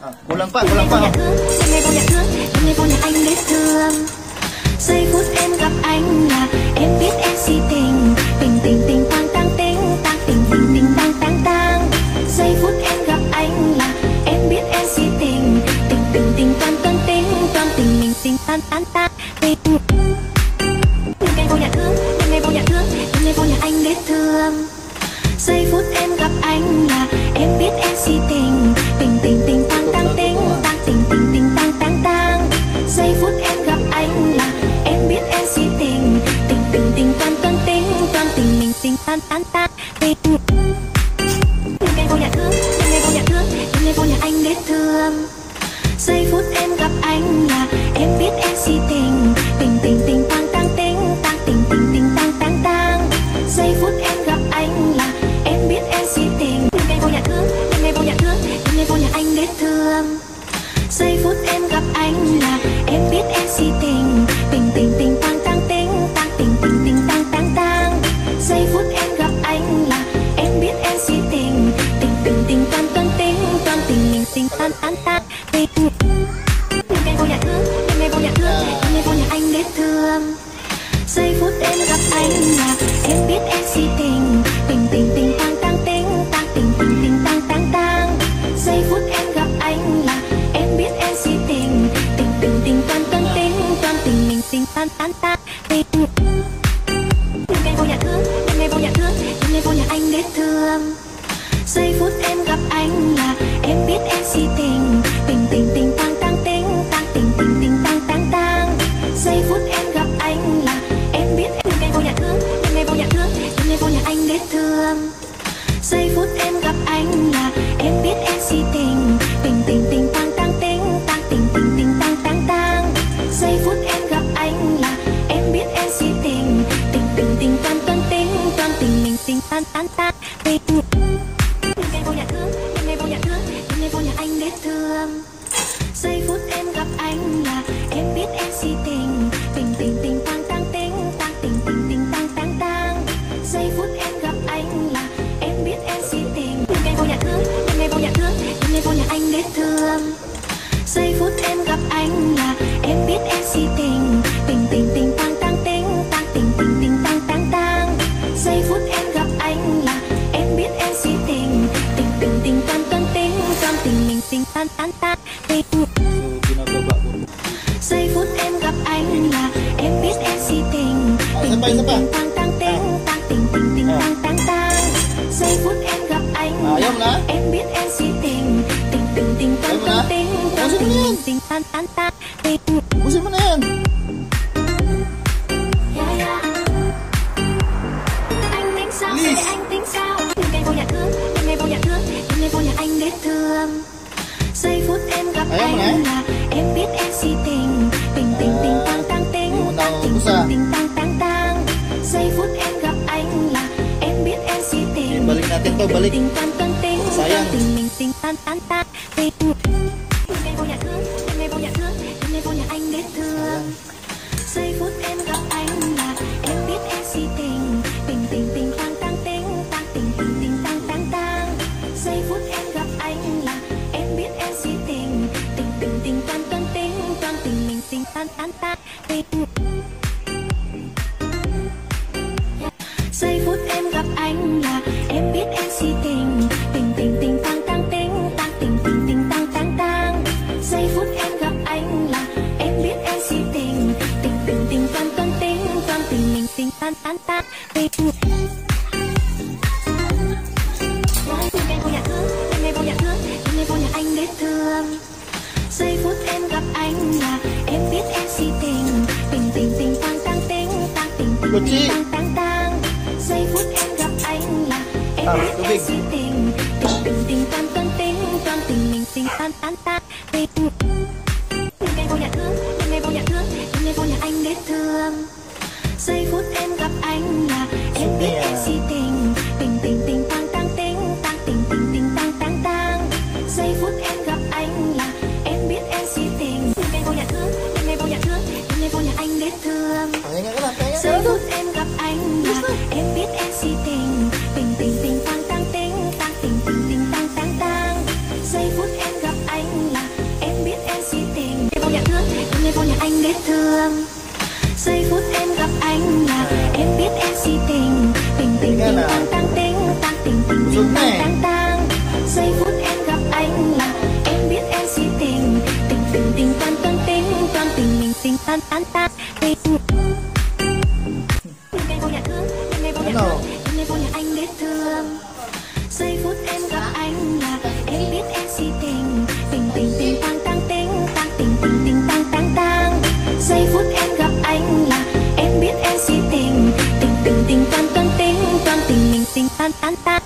À, kulang pa, kulang pa. Hôm nay vô nhà thương, hôm nay vô nhà anh biết thương Giây phút em gặp anh là em biết em si tình. Tình tình tình tang tang tình, tang tình tình tình tang tang tang. Giây phút em gặp anh là em biết em si tình. Tình tình tình toan toan tình, toan tình mình tình tan tan tan tình. Đêm nay vô nhà thương, đêm nay vô nhà thương, đêm nay vô nhà anh biết thương Giây phút em gặp anh là em biết em si Tình tan tan tình Đêm nghe vô nhà thương, đừng nghe vô nhà thương, đừng nghe vô nhà anh đến thương. Giây phút em gặp anh là em biết em si Tình. Biết em si tình Tình tình tình tăng tăng tình, tăng tình tình tình tăng tăng tăng. Giây phút em gặp anh là em biết em nay vô nhà thương, đêm nay vô nhà thương, đêm nay vô nhà anh biết thương Giây phút em gặp anh là em biết em si tình Tình tình tình tăng tăng tình, tăng tình tình tình tăng tăng tăng. Giây phút em gặp anh là em biết em si tình Tình tình tình tăng tăng tình, tăng tình mình tình tăng tăng tăng. tình vết thương. Giây phút em gặp anh là em biết em si tình. Tình tình tình tang tang tình, tang tình tình tình tang tang tang. Giây phút em gặp anh là em biết em si tình. Đêm nghe vô nhà thương, đêm nghe vô nhà thương, đêm nghe vô nhà anh vết thương. Giây phút em gặp anh là tan tan tan tình. Giây phút em gặp anh là em biết em si tình Tình Isa pa, tình pa. tình tang tang tình, tang tình tình tình tang tang tang Giây phút em gặp anh em biết em si tình Tình tình tình na? tang tình, mo tình tình tan tan tan tình na yan. Yeah, yeah. Anh tính sao? Đêm nay vô nhà thương, đêm nay vô nhà thương, đêm nay vô nhà anh biết thương. Giây phút em gặp mo anh là em biết em si tình, tình tình tình tang tang tình, tang tình tình tình tang tang tang. Giây phút em gặp anh là em biết em si tình. Balik natin to, Tình balik. tình tình, Sayang. tan tình mình tình vô nhà thương, vô nhà thương, vô nhà anh thương. Giây phút em gặp anh là em biết em si tình. Tình tình tình tang tang tình, tang tình tình tình tang tang tang. Giây phút Giây phút em gặp anh là em biết em si tình Tình tình tình tình, tình tình tình Giây phút em gặp anh là em À, biết em si tình Tình tình tình tình, tình mình tình tình Đêm nay vô nhà thương, đêm nay vô nhà thương, đêm nay vô nhà anh thương Giây phút em gặp anh biết em si tình tình tình tình tăng tăng tình tăng tình tình tình tăng tăng tăng giây phút em gặp anh là em biết em si tình đêm nay vô nhà thương đêm nay vô nhà thương đêm nay vô nhà anh đến thương giây phút em gặp anh là em biết em si tình tình tình tình tăng tăng tình tăng tình tình tình tăng tăng tăng giây phút em gặp anh là em biết em si tình đêm vô nhà thương đêm nay vô nhà anh đến thương giây phút em gặp anh là em biết em si tình hay là Dũng này. giây phút em gặp anh là em biết em si tình. Tình tình tình tan tan tình tan tình mình tình tan tan tan 簡単。